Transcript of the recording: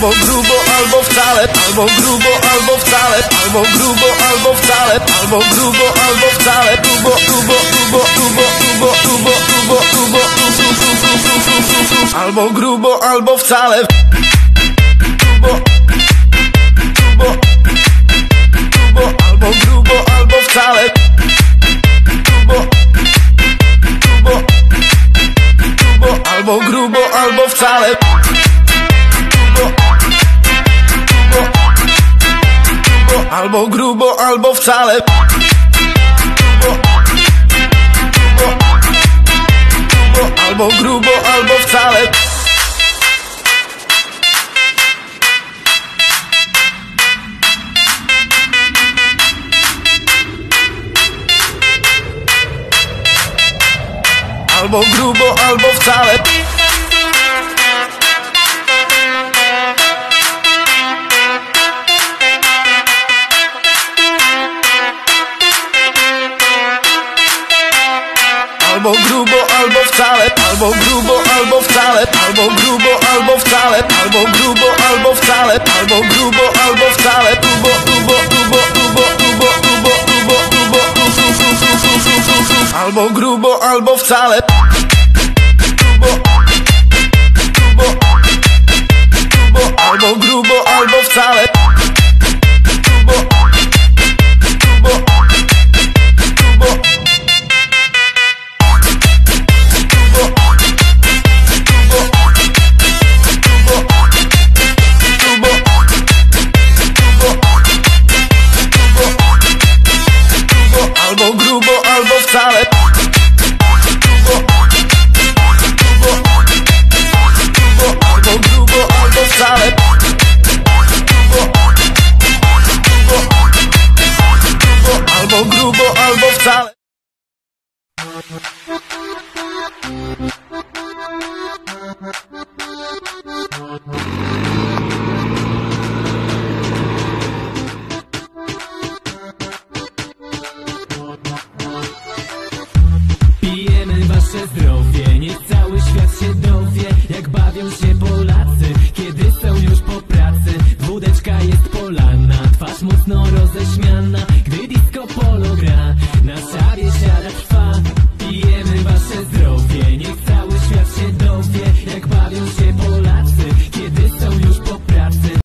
Albo grubo, albo wcale Albo grubo, albo wcale Albo grubo, albo wcale Albo grubo, albo wcale Grubo, grubo, grubo, grubo, grubo, grubo, grubo, grubo, Albo grubo, albo wcale Grubo, grubo, grubo Albo grubo, albo wcale Grubo, grubo, grubo Albo grubo, albo wcale Albo grubo, albo wcale. Albo grubo, albo wcale. Albo grubo, albo wcale Albo grubo, albo wcale Albo grubo, albo wcale Albo grubo, albo wcale Albo grubo, albo wcale Albo grubo, albo wcale Grubo, grubo, grubo, grubo, grubo, grubo, grubo, grubo, grubo Albo grubo, albo wcale. Grubo, wcale. Albo grubo, albo wcale. Pijemy wasze zdrowie, niech cały świat się dowie Jak bawią się Polacy, kiedy roześmiana